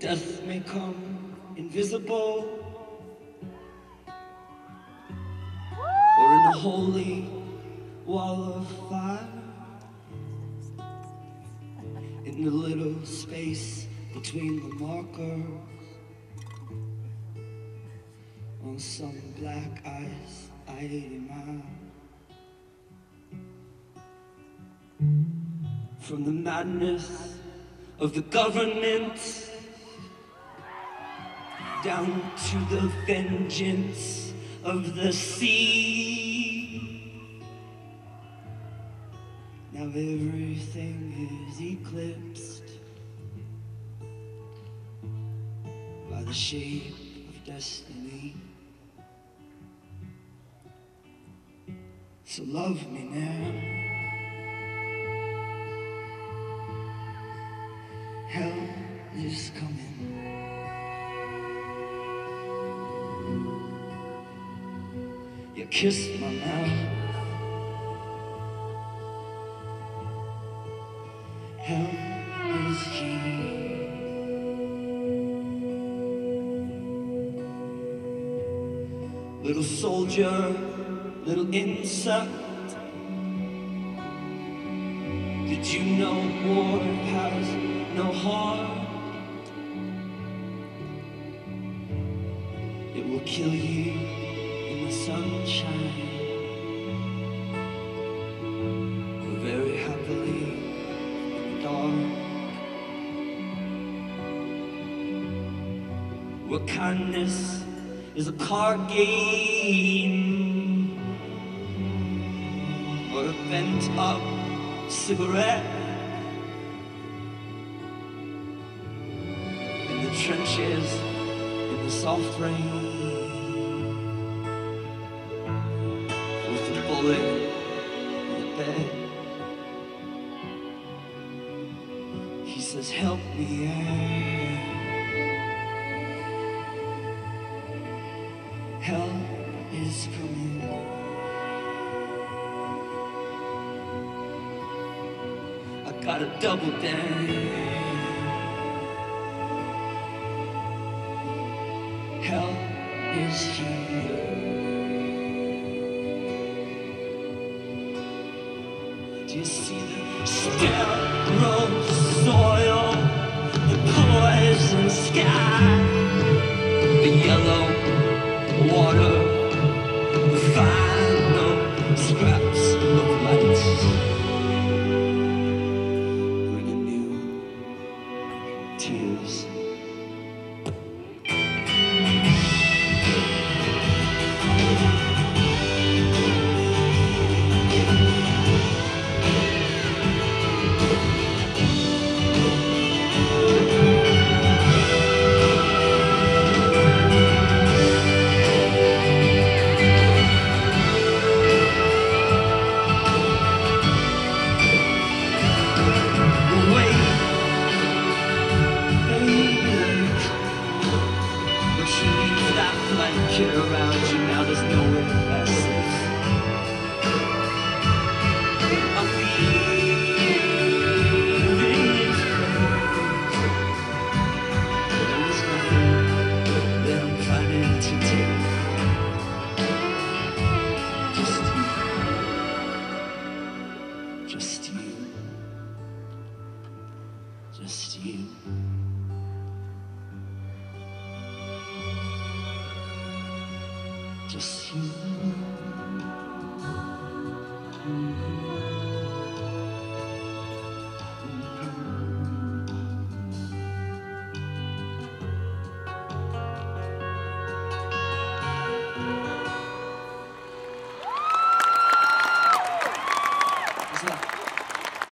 Death may come invisible or in a holy wall of fire. In the little space between the markers on some black ice, 80 miles. From the madness of the government down to the vengeance of the sea. Now everything is eclipsed by the shape of destiny. So love me now. Hell is coming. Kissed my mouth. Hell is here. Little soldier, little insect. Did you know war has no heart? It will kill you sunshine. Very happily in the dark. Where kindness is a card game. Or a bent up cigarette. In the trenches, in the soft rain. Says, help me out. Help is coming. I gotta double down. Help is here. Do you see the sterile soil, the poison sky, the yellow water, the final scraps of light? Bringing new tears. Leave that blanket around you now. There's nowhere else. Just you.